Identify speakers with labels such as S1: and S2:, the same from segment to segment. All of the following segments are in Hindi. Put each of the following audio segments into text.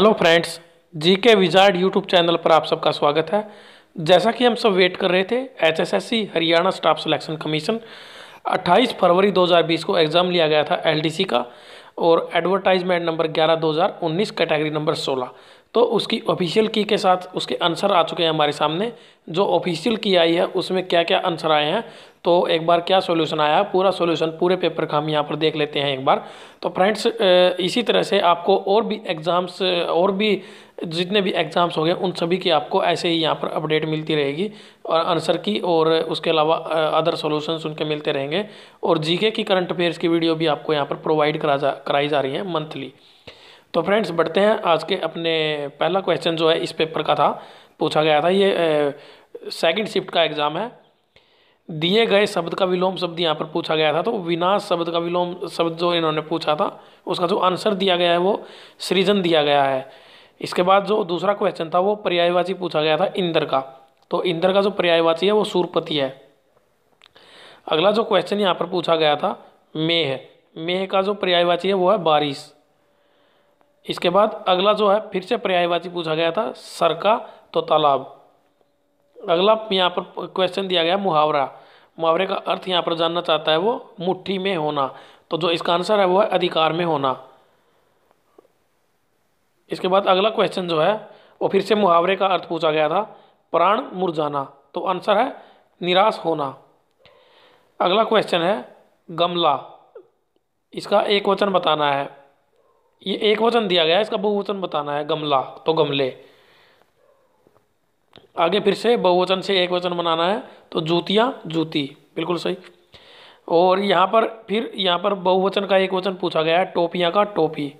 S1: हेलो फ्रेंड्स जी के विजार्ड यूट्यूब चैनल पर आप सबका स्वागत है। जैसा कि हम सब वेट कर रहे थे, HSSC Haryana staff selection commission 28 फरवरी 2020 को एग्ज़ाम लिया गया था एलडीसी का और एडवर्टाइजमेंट नंबर 11 2019 कैटेगरी नंबर 16 तो उसकी ऑफिशियल की के साथ उसके आंसर आ चुके हैं हमारे सामने। जो ऑफिशियल की आई है, उसमें क्या क्या आंसर आए हैं तो एक बार क्या सॉल्यूशन आया? पूरा सॉल्यूशन पूरे पेपर का हम यहाँ पर देख लेते हैं एक बार। तो फ्रेंड्स इसी तरह से आपको और भी एग्ज़ाम्स और भी जितने भी एग्ज़ाम्स हो गए, उन सभी की आपको ऐसे ही यहाँ पर अपडेट मिलती रहेगी। और आंसर की और उसके अलावा अदर सॉल्यूशंस उनके मिलते रहेंगे। और जीके की करंट अफेयर्स की वीडियो भी आपको यहाँ पर प्रोवाइड करा जा, कराई जा रही है मंथली तो फ्रेंड्स बढ़ते हैं आज के अपने पहला क्वेश्चन जो है, इस पेपर का था। पूछा गया था ये सेकंड शिफ्ट का एग्ज़ाम है। दिए गए शब्द का विलोम शब्द यहाँ पर पूछा गया था तो विनाश शब्द का विलोम शब्द जो इन्होंने पूछा था, उसका जो आंसर दिया गया है वो सृजन दिया गया है। इसके बाद जो दूसरा क्वेश्चन था, वो पर्यायवाची पूछा गया था इंद्र का। तो इंद्र का जो पर्यायवाची है, वो सूरपति है। अगला जो क्वेश्चन यहाँ पर पूछा गया था, मेह। मेह का जो पर्यायवाची है, वो है बारिश। इसके बाद अगला जो है, फिर से पर्यायवाची पूछा गया था, सर का तो तालाब। अगला यहाँ पर क्वेश्चन दिया गया, मुहावरा। मुहावरे का अर्थ यहाँ पर जानना चाहता है वो मुट्ठी में होना। तो जो इसका आंसर है वो है अधिकार में होना। इसके बाद अगला क्वेश्चन जो है, वो फिर से मुहावरे का अर्थ पूछा गया था, प्राण मुरझाना। तो आंसर है निराश होना। अगला क्वेश्चन है गमला। इसका एक वचन बताना है। ये एक वचन दिया गया है, इसका बहुवचन बताना है गमला तो गमले। आगे फिर से बहुवचन से एक वचन बनाना है तो जूतियाँ, जूती, बिल्कुल सही। और यहाँ पर फिर, यहाँ पर बहुवचन का एक वचन पूछा गया है, टोपियाँ का टोपी।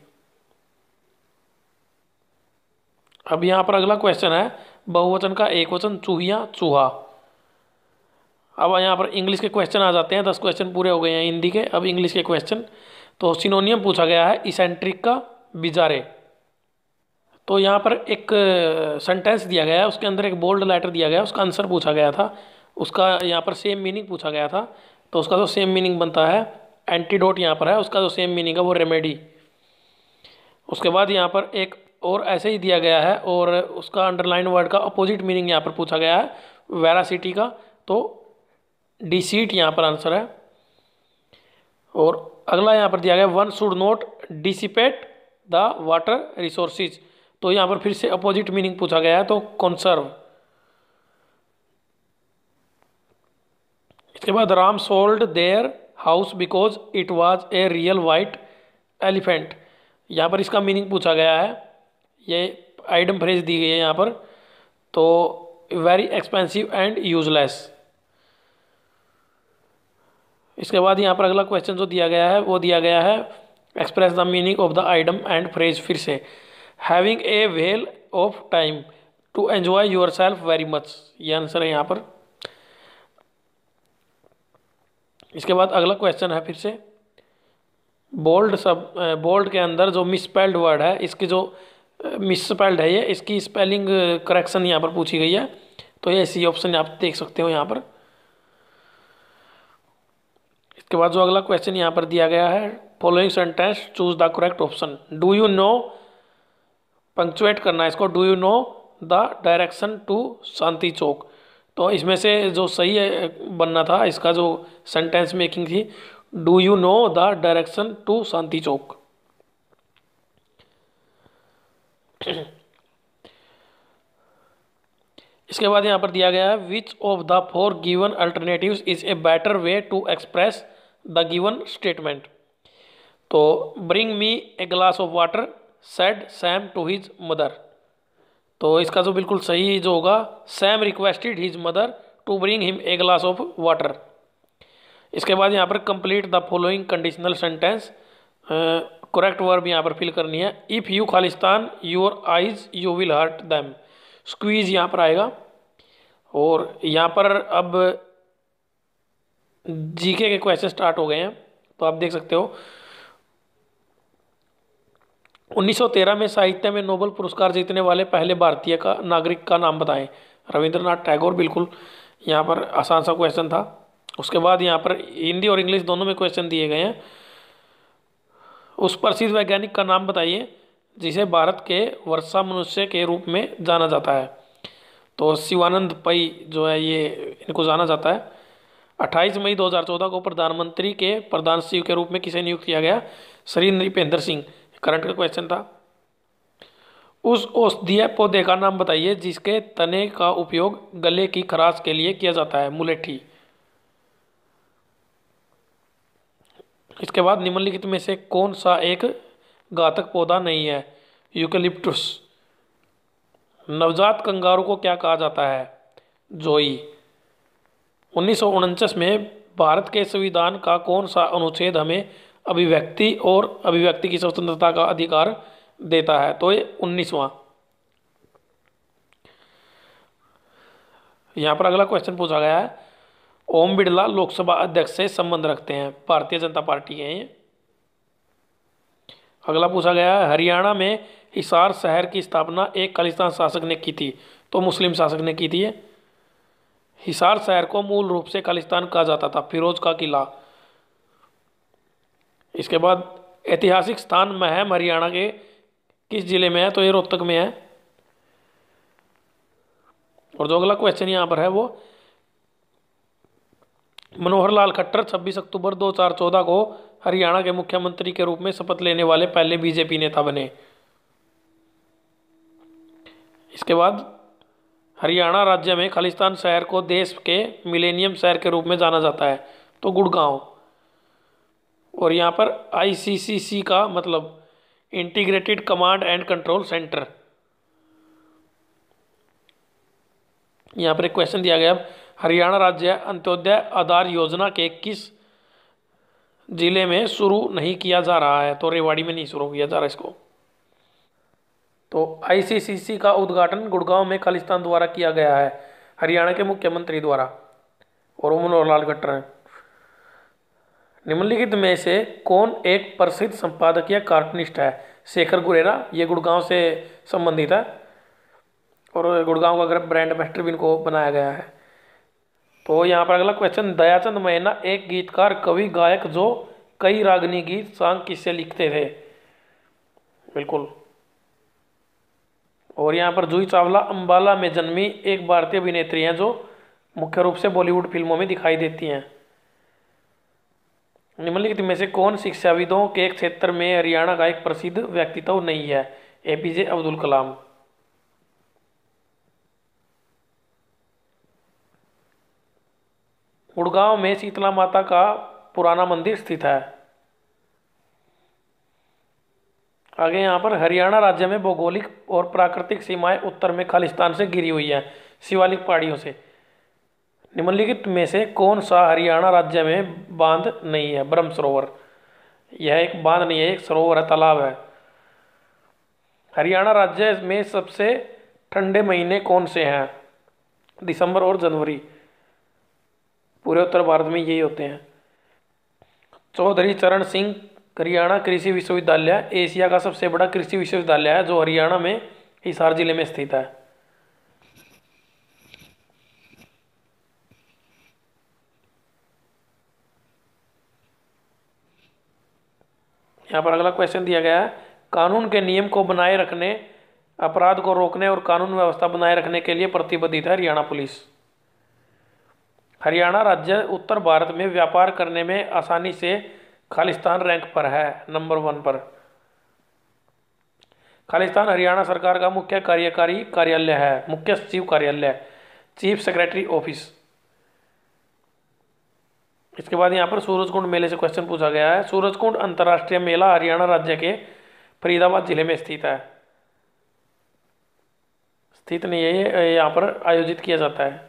S1: अब यहाँ पर अगला क्वेश्चन है, बहुवचन का एक वचन, चूहिया, चूहा। अब यहाँ पर इंग्लिश के क्वेश्चन आ जाते हैं, दस क्वेश्चन पूरे हो गए हैं हिंदी के। अब इंग्लिश के क्वेश्चन तो सिनोनियम पूछा गया है इसेंट्रिक का बिजारे। तो यहाँ पर एक सेंटेंस दिया गया है, उसके अंदर एक बोल्ड लेटर दिया गया है, उसका आंसर पूछा गया था। उसका यहाँ पर सेम मीनिंग पूछा गया था। तो उसका जो सेम मीनिंग बनता है एंटीडोट यहाँ पर है, उसका जो सेम मीनिंग है वो रेमेडी उसके बाद यहाँ पर एक और ऐसे ही दिया गया है और उसका अंडरलाइन वर्ड का अपोजिट मीनिंग यहाँ पर पूछा गया है वेरासिटी का। तो डिसीट यहाँ पर आंसर है। और अगला यहाँ पर दिया गया one should not dissipate the water resources तो यहाँ पर फिर से अपोजिट मीनिंग पूछा गया है तो कंसर्व इसके बाद Ram sold their house because it was a real white elephant यहाँ पर इसका मीनिंग पूछा गया है। ये आइटम फ्रेज दी गई है यहाँ पर। तो वेरी एक्सपेंसिव एंड यूजलेस इसके बाद यहाँ पर अगला क्वेश्चन जो दिया गया है, वो दिया गया है express the meaning of the idiom and phrase फिर से। Having a whale of time to enjoy yourself very much ये आंसर है यहाँ पर। इसके बाद अगला क्वेश्चन है फिर से। बोल्ड सब बोल्ड के अंदर जो मिसपेल्ड वर्ड है, इसकी जो मिसपेल्ड है ये, इसकी स्पेलिंग करेक्शन यहाँ पर पूछी गई है। तो ये सी ऑप्शन आप देख सकते हो यहाँ पर। इसके बाद जो अगला क्वेश्चन यहाँ पर दिया गया है following sentence choose the correct option do you know punctuate करना है इसको। Do you know the direction to Shanti Chowk? तो इसमें से जो सही बनना था, इसका जो सेंटेंस मेकिंग थी do you know the direction to Shanti Chowk? इसके बाद यहाँ पर दिया गया है which of the four given alternative is a better way to express the given statement तो bring me a glass of water said Sam to his mother तो इसका जो बिल्कुल सही जो होगा Sam requested his mother to bring him a glass of water इसके बाद यहाँ पर complete the following conditional sentence correct verb यहाँ पर फिल करनी है. If you Khalistan your eyes you will hurt them squeeze यहाँ पर आएगा. और यहाँ पर अब जीके के क्वेश्चन स्टार्ट हो गए हैं. तो आप देख सकते हो 1913 में साहित्य में नोबल पुरस्कार जीतने वाले पहले भारतीय का नागरिक का नाम बताएँ। रविंद्रनाथ टैगोर, बिल्कुल। यहाँ पर आसान सा क्वेश्चन था। उसके बाद यहाँ पर हिंदी और इंग्लिश दोनों में क्वेश्चन दिए गए हैं। उस प्रसिद्ध वैज्ञानिक का नाम बताइए, जिसे भारत के वर्षा मनुष्य के रूप में जाना जाता है। तो शिवानंद पई जो है, ये इनको जाना जाता है। 28 मई 2014 को प्रधानमंत्री के प्रधान सचिव के रूप में किसे नियुक्त किया गया? श्री नृपेंद्र सिंह। करंट का क्वेश्चन था। उस औषधीय पौधे का नाम बताइए, जिसके तने का उपयोग गले की खराश के लिए किया जाता है, मुलेठी। इसके बाद निम्नलिखित में से कौन सा एक घातक पौधा नहीं है? यूकेलिप्टस। नवजात कंगारू को क्या कहा जाता है? जोई। उन्नीस में भारत के संविधान का कौन सा अनुच्छेद हमें अभिव्यक्ति और अभिव्यक्ति की स्वतंत्रता का अधिकार देता है। तो ये उन्नीसवां। यहाँ पर अगला क्वेश्चन पूछा गया है। ओम बिड़ला लोकसभा अध्यक्ष से संबंध रखते हैं। भारतीय जनता पार्टी हैं अगला पूछा गया है, हरियाणा में हिसार शहर की स्थापना एक खालिस्तान शासक ने की थी तो मुस्लिम शासक ने की थी हिसार शहर को मूल रूप से खालिस्तान कहा जाता था, फिरोज का किला। इसके बाद ऐतिहासिक स्थान महम हरियाणा के। किस ज़िले में है? तो ये रोहतक में है। और जो अगला क्वेश्चन यहाँ पर है वो मनोहर लाल खट्टर 26 अक्टूबर 2014 को हरियाणा के मुख्यमंत्री के रूप में शपथ लेने वाले पहले बीजेपी नेता बने। इसके बाद हरियाणा राज्य में खालिस्तान शहर को देश के मिलेनियम शहर के रूप में जाना जाता है तो गुड़गांव। और यहाँ पर आईसीसीसी का मतलब integrated command and control centre यहाँ पर एक क्वेश्चन दिया गया। हरियाणा राज्य अंत्योदय आधार योजना के किस ज़िले में शुरू नहीं किया जा रहा है तो रेवाड़ी में नहीं शुरू किया जा रहा इसको। तो आईसीसीसी का उद्घाटन गुड़गांव में खालिस्तान द्वारा किया गया है, हरियाणा के मुख्यमंत्री द्वारा, और मनोहर लाल खट्टर हैं। निम्नलिखित में से कौन एक प्रसिद्ध संपादक या कार्टूनिस्ट है? शेखर गुरेरा, ये गुड़गांव से संबंधित है। और गुड़गांव का अगर ब्रांड मास्टर भी इनको बनाया गया है। तो यहाँ पर अगला क्वेश्चन दयाचंद मैना, एक गीतकार, कवि, गायक, जो कई रागनी गीत, सांग, किससे लिखते थे। बिल्कुल। और यहाँ पर जूही चावला, अंबाला में जन्मी एक भारतीय अभिनेत्री हैं, जो मुख्य रूप से बॉलीवुड फ़िल्मों में दिखाई देती हैं। निम्नलिखित में से कौन शिक्षाविदों के क्षेत्र में हरियाणा का एक प्रसिद्ध व्यक्तित्व नहीं है? एपीजे अब्दुल कलाम। गुड़गांव में शीतला माता का पुराना मंदिर स्थित है। आगे यहाँ पर, हरियाणा राज्य में भौगोलिक और प्राकृतिक सीमाएँ उत्तर में खालिस्तान से घिरी हुई है, शिवालिक पहाड़ियों से। निम्नलिखित में से कौन सा हरियाणा राज्य में बाँध नहीं है? ब्रह्म सरोवर। यह एक बाँध नहीं है, एक सरोवर है, तालाब है। हरियाणा राज्य में सबसे ठंडे महीने कौन से हैं? दिसंबर और जनवरी। पूरे उत्तर भारत में यही होते हैं। चौधरी चरण सिंह, हरियाणा कृषि विश्वविद्यालय, एशिया का सबसे बड़ा कृषि विश्वविद्यालय है, जो हरियाणा में हिसार ज़िले में स्थित है। यहाँ पर अगला क्वेश्चन दिया गया है। कानून के नियम को बनाए रखने, अपराध को रोकने और कानून व्यवस्था बनाए रखने के लिए प्रतिबद्धित है हरियाणा पुलिस। हरियाणा राज्य उत्तर भारत में व्यापार करने में आसानी से खालिस्तान रैंक पर है नंबर वन पर। खालिस्तान हरियाणा सरकार का मुख्य कार्यकारी कार्यालय है, मुख्य सचिव कार्यालय चीफ सेक्रेटरी ऑफ़िस इसके बाद यहाँ पर सूरजकुंड मेले से क्वेश्चन पूछा गया है। सूरजकुंड अंतर्राष्ट्रीय मेला हरियाणा राज्य के फरीदाबाद ज़िले में स्थित है। स्थित नहीं है, ये यहाँ पर आयोजित किया जाता है।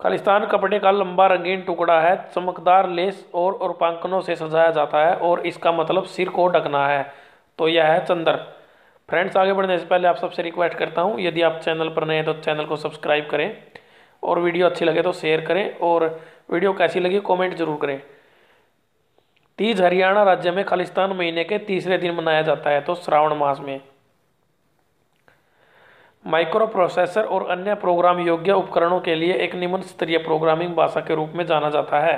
S1: खालिस्तान कपड़े का लंबा रंगीन टुकड़ा है, चमकदार लेस और रूपांकनों से सजाया जाता है और इसका मतलब सिर को ढकना है। तो यह है चंदर। फ्रेंड्स, आगे बढ़ने से पहले आप सबसे रिक्वेस्ट करता हूँ, यदि आप चैनल पर नए हैं तो चैनल को सब्सक्राइब करें। और वीडियो अच्छी लगे तो शेयर करें और वीडियो कैसी लगी कमेंट ज़रूर करें। तीज हरियाणा राज्य में खालिस्तान महीने के तीसरे दिन मनाया जाता है तो श्रावण मास में। माइक्रो प्रोसेसर और अन्य प्रोग्राम योग्य उपकरणों के लिए एक निम्न स्तरीय प्रोग्रामिंग भाषा के रूप में जाना जाता है।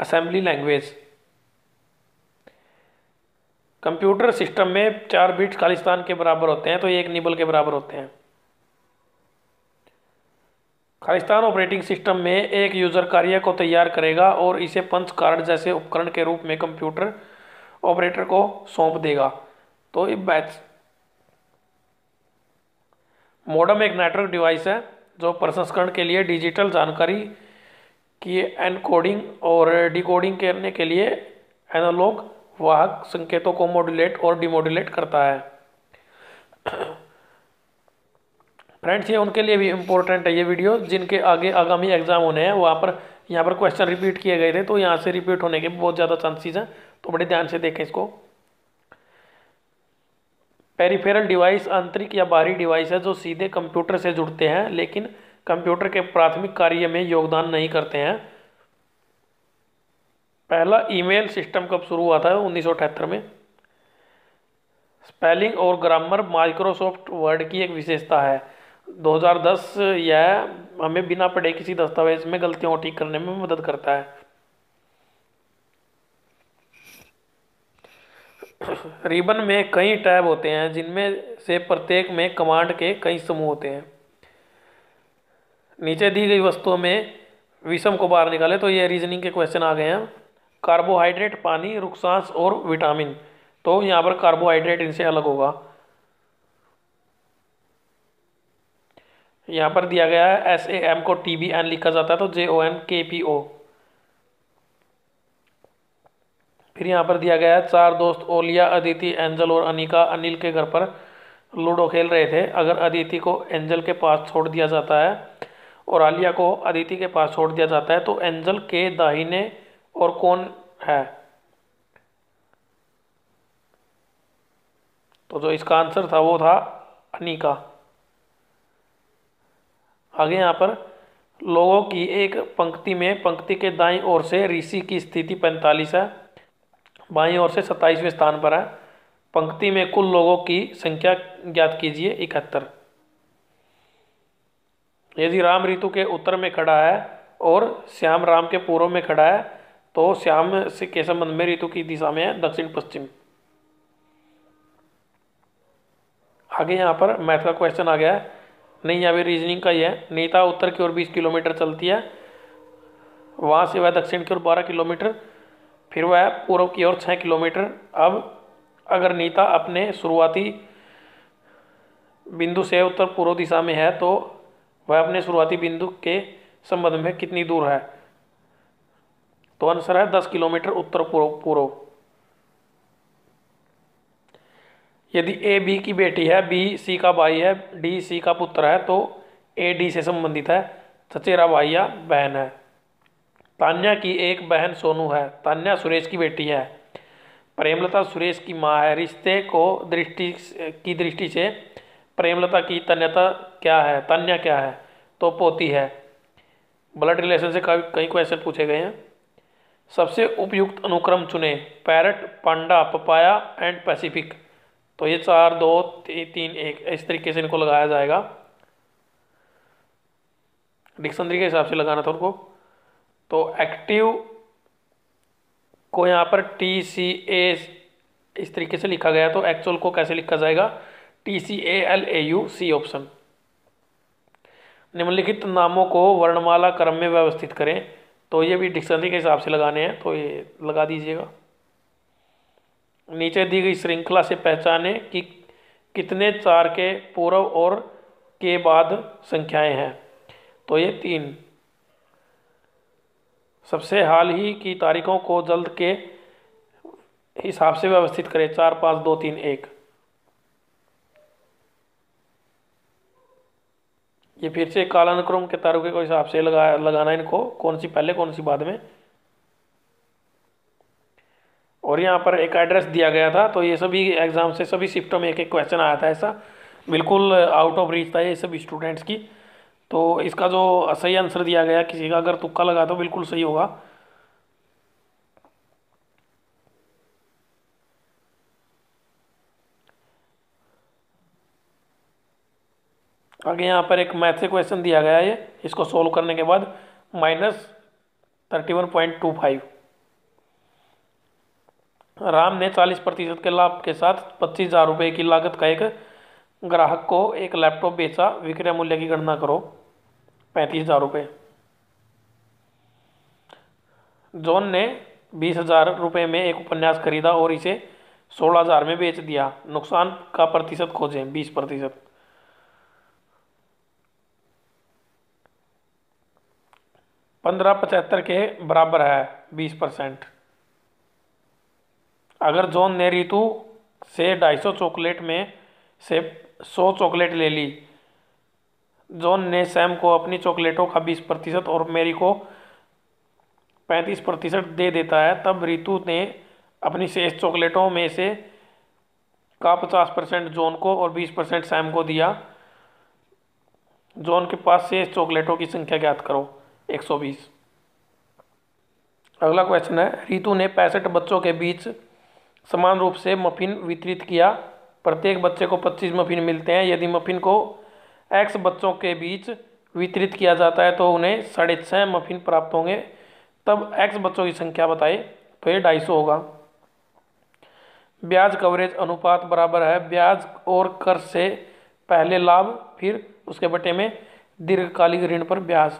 S1: असेंबली लैंग्वेज कंप्यूटर सिस्टम में चार बिट्स खालिस्तान के बराबर होते हैं तो ये एक निबल के बराबर होते हैं। खालिस्तान ऑपरेटिंग सिस्टम में एक यूज़र कार्य को तैयार करेगा और इसे पंच कार्ड जैसे उपकरण के रूप में कंप्यूटर ऑपरेटर को सौंप देगा। तो ये बैच। मॉडम एक नेटवर्क डिवाइस है जो प्रसंस्करण के लिए डिजिटल जानकारी की एनकोडिंग और डिकोडिंग करने के लिए एनालॉग वाहक संकेतों को मॉड्यूलेट और डिमोड्यूलेट करता है। फ्रेंड्स ये उनके लिए भी इम्पोर्टेंट है ये वीडियो जिनके आगे आगामी एग्ज़ाम होने हैं, वहाँ पर, यहाँ पर क्वेश्चन रिपीट किए गए थे तो यहाँ से रिपीट होने के बहुत ज़्यादा चांसेस हैं तो बड़े ध्यान से देखें इसको। पेरिफेरल डिवाइस आंतरिक या बाहरी डिवाइस है, जो सीधे कंप्यूटर से जुड़ते हैं, लेकिन कंप्यूटर के प्राथमिक कार्य में योगदान नहीं करते हैं। पहला ईमेल सिस्टम कब शुरू हुआ था, उन्नीस सौ अठहत्तर में? स्पेलिंग और ग्रामर माइक्रोसॉफ्ट वर्ड की एक विशेषता है। 2010 यह हमें बिना पढ़े किसी दस्तावेज़ में गलतियों को ठीक करने में मदद करता है। रिबन में कई टैब होते हैं, जिनमें से प्रत्येक में कमांड के कई समूह होते हैं। नीचे दी गई वस्तुओं में विषम को बाहर निकाले तो ये रीजनिंग के क्वेश्चन आ गए हैं। कार्बोहाइड्रेट पानी रुकसांस और विटामिन तो यहाँ पर कार्बोहाइड्रेट इनसे अलग होगा। यहाँ पर दिया गया है एस ए एम को टी बी एन लिखा जाता है तो जे ओ एन के पी ओ फिर यहाँ पर दिया गया है, चार दोस्त ओलिया, अदिति, एंजल और अनिका, अनिल के घर पर लूडो खेल रहे थे। अगर अदिति को एंजल के पास छोड़ दिया जाता है और आलिया को अदिति के पास छोड़ दिया जाता है तो एंजल के दाहिने और कौन है? तो जो इसका आंसर था, वो था अनिका। आगे यहाँ पर, लोगों की एक पंक्ति में, पंक्ति के दाईं ओर से ऋषि की स्थिति पैंतालीस है, बाईं ओर से सत्ताईसवें स्थान पर है। पंक्ति में कुल लोगों की संख्या ज्ञात कीजिए, इकहत्तर। यदि राम ऋतु के उत्तर में खड़ा है और श्याम राम के पूर्व में खड़ा है तो श्याम से के संबंध में ऋतु की दिशा में है, दक्षिण पश्चिम। आगे यहाँ पर मैथ का क्वेश्चन आ गया है। नहीं, यहाँ पे रीजनिंग का ही है। नीता उत्तर की ओर 20 किलोमीटर चलती है। वहाँ से वह दक्षिण की ओर 12 किलोमीटर, फिर वह पूर्व की ओर 6 किलोमीटर। अब अगर नीता अपने शुरुआती बिंदु से उत्तर पूर्व दिशा में है तो वह अपने शुरुआती बिंदु के संबंध में कितनी दूर है? तो आंसर है दस किलोमीटर उत्तर पूर्व पूर्व। यदि ए बी की बेटी है बी सी का भाई है डी सी का पुत्र है तो ए डी से संबंधित है। चचेरा भाई या बहन है। तान्या की एक बहन सोनू है। तान्या सुरेश की बेटी है। प्रेमलता सुरेश की माँ है। रिश्ते को दृष्टि की दृष्टि से प्रेमलता की तन्यता क्या है? तन्या क्या है? तो पोती है। ब्लड रिलेशन से कई क्वेश्चन पूछे गए हैं। सबसे उपयुक्त अनुक्रम चुने। Parrot, panda, papaya and Pacific तो ये चार दो ती, तीन एक इस तरीके से इनको लगाया जाएगा। डिक्शनरी के हिसाब से लगाना था उनको। तो एक्टिव को यहाँ पर टी सी ए इस तरीके से लिखा गया तो एक्चुअल को कैसे लिखा जाएगा? T C A L A U C option. निम्नलिखित नामों को वर्णमाला क्रम में व्यवस्थित करें। तो ये भी डिक्शनरी के हिसाब से लगाने हैं तो ये लगा दीजिएगा। नीचे दी गई श्रृंखला से पहचाने कि कितने चार के पूर्व और के बाद संख्याएँ हैं। तो ये तीन। सबसे हाल ही की तारीखों को जल्द के हिसाब से व्यवस्थित करें। चार, पाँच, दो, तीन, एक। ये फिर से कालानुक्रम के तारुके को हिसाब से लगा, लगाना इनको। कौन सी पहले, कौन सी बाद में? और यहाँ पर एक एड्रेस दिया गया था तो ये सभी एग्ज़ाम से सभी शिफ्टों में एक एक क्वेश्चन आया था ऐसा। बिल्कुल आउट ऑफ़ रीच था ये सभी स्टूडेंट्स की। तो इसका जो सही आंसर दिया गया, किसी का अगर तुक्का लगा तो बिल्कुल सही होगा। आगे यहाँ पर एक मैथ से क्वेश्चन दिया गया है, इसको सोल्व करने के बाद minus thirty one point two five Ram ने चालीस प्रतिशत के लाभ के साथ पच्चीस हज़ार रुपये की लागत का एक ग्राहक को एक लैपटॉप बेचा। विक्रय मूल्य की गणना करो। पैंतीस हज़ार रुपये जॉन ने बीस हज़ार रुपये में एक उपन्यास खरीदा और इसे सोलह हज़ार में बेच दिया। नुकसान का प्रतिशत खोजें। बीस प्रतिशत। पंद्रह पचहत्तर के बराबर है। बीस परसेंट। अगर जॉन ने रितु से ढाई सौ चॉकलेट में से सौ चॉकलेट ले ली, जॉन ने सैम को अपनी चॉकलेटों का बीस प्रतिशत और मेरी को पैंतीस प्रतिशत दे देता है, तब रितु ने अपनी शेष चॉकलेटों में से का पचास परसेंट जॉन को और बीस परसेंट सैम को दिया। जॉन के पास शेष चॉकलेटों की संख्या ज्ञात करो 120 अगला क्वेश्चन है, रितु ने पैंसठ बच्चों के बीच समान रूप से मफिन वितरित किया। प्रत्येक बच्चे को 25 मफिन मिलते हैं। यदि मफिन को एक्स बच्चों के बीच वितरित किया जाता है तो उन्हें साढ़े छः मफिन प्राप्त होंगे। तब एक्स बच्चों की संख्या बताए तो ये ढाई सौ होगा। ब्याज कवरेज अनुपात बराबर है। ब्याज और कर से पहले लाभ, फिर उसके बटे में दीर्घकालिक ऋण पर ब्याज।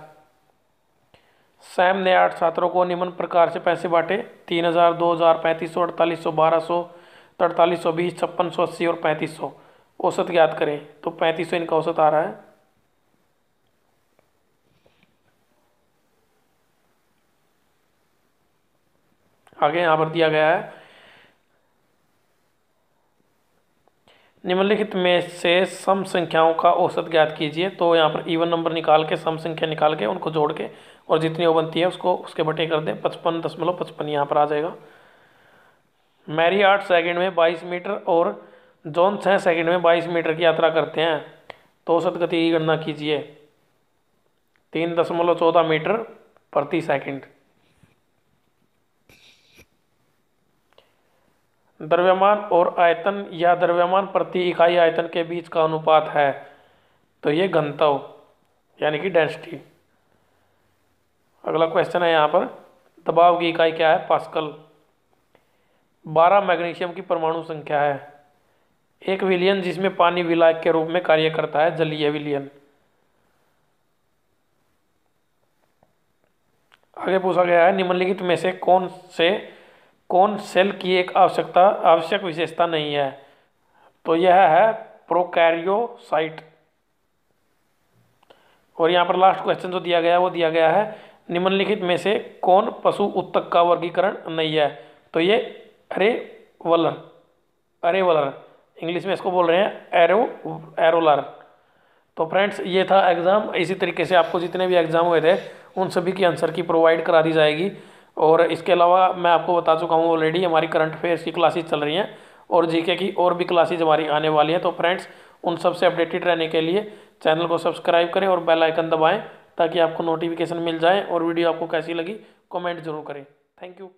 S1: सैम ने आठ छात्रों को निम्न प्रकार से पैसे बांटे। तीन हज़ार, दो हज़ार, पैंतीस सौ, अड़तालीस सौ, बारह सौ तड़तालीस सौ, बीस, छप्पन सौ, अस्सी और पैंतीस सौ। औसत ज्ञात करें तो पैंतीस सौ इनका औसत आ रहा है। आगे यहाँ पर दिया गया है। निम्नलिखित में से सम संख्याओं का औसत ज्ञात कीजिए तो यहाँ पर इवन नंबर निकाल के, सम संख्या निकाल के, उनको जोड़ के और जितनी वो बनती है उसको, उसके बटे कर दें। पचपन दशमलव पचपन यहाँ पर आ जाएगा। मैरी आठ सेकंड में बाईस मीटर और जॉन छः सेकंड में बाईस मीटर की यात्रा करते हैं। तो औसत गति की गणना कीजिए। तीन दशमलव चौदह मीटर प्रति सेकंड। द्रव्यमान और आयतन या द्रव्यमान प्रति इकाई आयतन के बीच का अनुपात है। तो ये घनत्व, यानी कि डेंसिटी अगला क्वेश्चन है यहाँ पर। दबाव की इकाई क्या है? पास्कल। बारह मैग्नीशियम की परमाणु संख्या है। एक विलियन जिसमें पानी विलायक के रूप में कार्य करता है, जलीय विलियन। आगे पूछा गया है, निम्नलिखित में से कौन से, कौन सेल की एक आवश्यकता, आवश्यक विशेषता नहीं है? तो यह है प्रोकैरियोसाइट। और यहाँ पर लास्ट क्वेश्चन जो दिया गया है, वो दिया गया है निम्नलिखित में से कौन पशु उत्तक का वर्गीकरण नहीं है? तो ये अरे वलर अरे वलर इंग्लिश में इसको बोल रहे हैं एरो, एरोलर। तो फ्रेंड्स, ये था एग्ज़ाम। इसी तरीके से आपको जितने भी एग्ज़ाम हुए थे, उन सभी की आंसर की प्रोवाइड करा दी जाएगी। और इसके अलावा मैं आपको बता चुका हूँ ऑलरेडी हमारी करंट अफेयर्स की क्लासेज चल रही हैं और जीके की और भी क्लासेज हमारी आने वाली हैं। तो फ्रेंड्स, उन सबसे अपडेटेड रहने के लिए चैनल को सब्सक्राइब करें और बेल आइकन दबाएँ। ताकि आपको नोटिफिकेशन मिल जाए और वीडियो आपको कैसी लगी कमेंट ज़रूर करें। Thank you